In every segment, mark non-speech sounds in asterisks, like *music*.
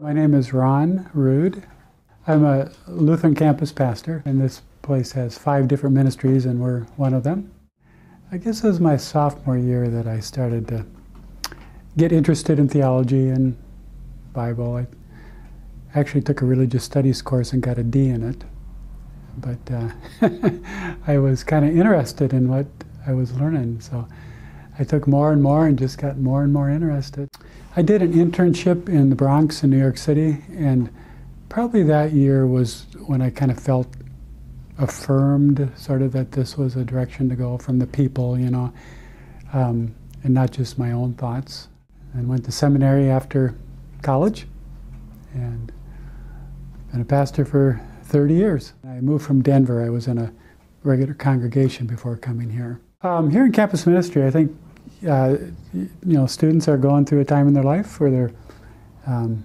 My name is Ron Rude. I'm a Lutheran campus pastor, and this place has five different ministries, and we're one of them. I guess it was my sophomore year that I started to get interested in theology and Bible. I actually took a religious studies course and got a D in it, but uh, *laughs* I was kind of interested in what I was learning, so I took more and more and just got more and more interested. I did an internship in the Bronx in New York City, and probably that year was when I kind of felt affirmed, sort of, that this was a direction to go from the people, you know, um, and not just my own thoughts. And went to seminary after college, and been a pastor for 30 years. I moved from Denver. I was in a regular congregation before coming here. Um, here in campus ministry, I think uh, you know, students are going through a time in their life where they're um,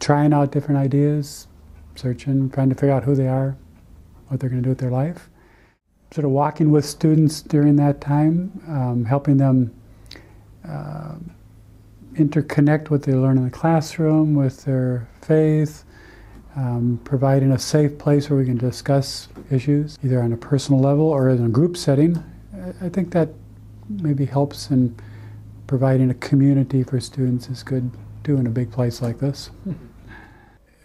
trying out different ideas, searching, trying to figure out who they are, what they're going to do with their life. Sort of walking with students during that time, um, helping them uh, interconnect what they learn in the classroom with their faith, um, providing a safe place where we can discuss issues, either on a personal level or in a group setting. I think that maybe helps in providing a community for students is good too in a big place like this.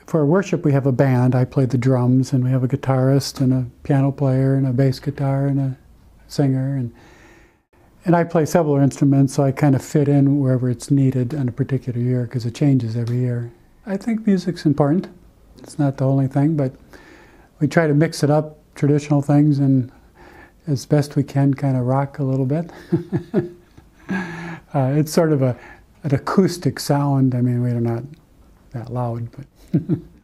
for worship, we have a band. I play the drums, and we have a guitarist and a piano player and a bass guitar and a singer. And, and I play several instruments, so I kind of fit in wherever it's needed in a particular year because it changes every year. I think music's important. It's not the only thing, but we try to mix it up, traditional things and as best we can kind of rock a little bit. *laughs* uh, it's sort of a, an acoustic sound. I mean, we're not that loud, but *laughs*